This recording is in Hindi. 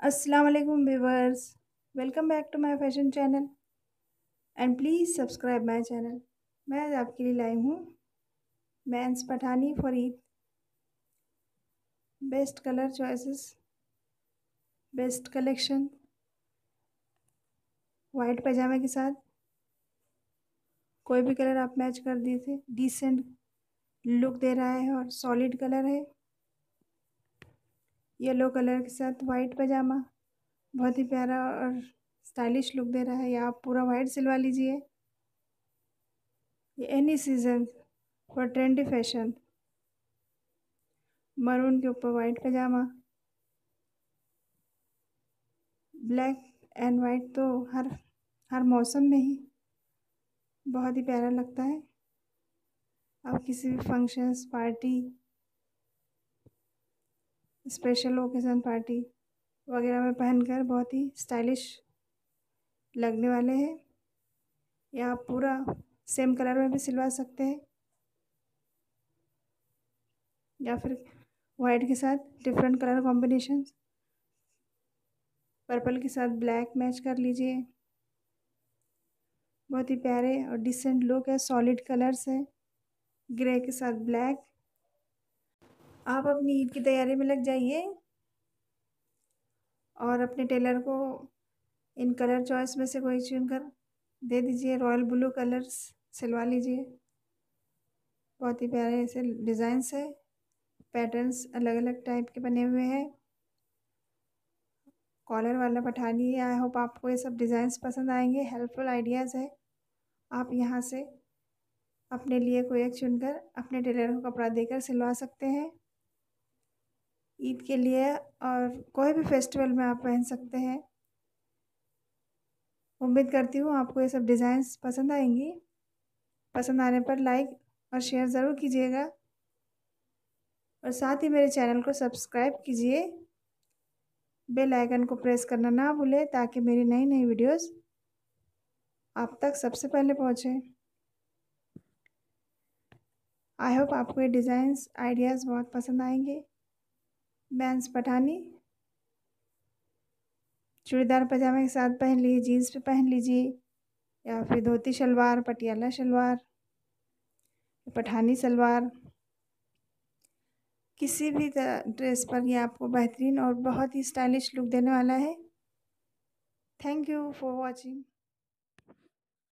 अस्सलाम वालेकुम viewers welcome back to my fashion channel and please subscribe my channel मैं आज आपके लिए लाई हूँ men's Pathani for Eid best colour choices best collection white पैजामे के साथ। कोई भी कलर आप मैच कर दिए थे डिसेंट लुक दे रहा है और सॉलिड कलर है। येलो कलर के साथ वाइट पजामा। बहुत ही प्यारा और स्टाइलिश लुक दे रहा है। या आप पूरा वाइट सिलवा लीजिए। ये any season for trendy fashion maroon के ऊपर white pyjama. Black and white तो हर हर मौसम में ही बहुत ही प्यारा लगता है। आप किसी भी functions party special occasion party वगैरह में पहनकर बहुत ही स्टाइलिश लगने वाले हैं। या आप पूरा सेम कलर में भी सिलवा सकते हैं। या फिर वाइट के साथ डिफरेंट कलर कॉम्बिनेशन पर्पल के साथ ब्लैक मैच कर लीजिए। बहुत ही प्यारे और डिसेंट लुक है सॉलिड कलर्स है। ग्रे के साथ ब्लैक आप अपनी ईद की तैयारी में लग जाइए और अपने टेलर को इन कलर चॉइस में से कोई चुन कर दे दीजिए, रॉयल ब्लू कलर्स सिलवा लीजिए। बहुत ही प्यारे ऐसे डिज़ाइंस है, पैटर्न्स अलग अलग टाइप के बने हुए हैं। कॉलर वाला पठानी आई होप आपको ये सब डिज़ाइंस पसंद आएँगे, हेल्पफुल आइडियाज़ है। आप यहाँ से अपने लिए कोई एक चुनकर अपने टेलर को कपड़ा देकर सिलवा सकते हैं। ईद के लिए और कोई भी फेस्टिवल में आप पहन सकते हैं। उम्मीद करती हूँ आपको ये सब डिज़ाइंस पसंद आएँगी। पसंद आने पर लाइक और शेयर ज़रूर कीजिएगा। और साथ ही मेरे चैनल को सब्सक्राइब कीजिए। बेल आइकन को प्रेस करना ना भूलें ताकि मेरी नई नई वीडियोस आप तक सबसे पहले पहुँचे। आई होप आपको ये डिज़ाइंस, आइडियाज़ बहुत पसंद आएँगे। बैंस पठानी। चूड़ीदार पजामे के साथ पहन लीजिए जीन्स पे पहन लीजिए, या फिर धोती शलवार, पटियाला शलवार, पठानी सलवार किसी भी ड्रेस पर ये आपको बेहतरीन और बहुत ही स्टाइलिश लुक देने वाला है। Thank you for watching.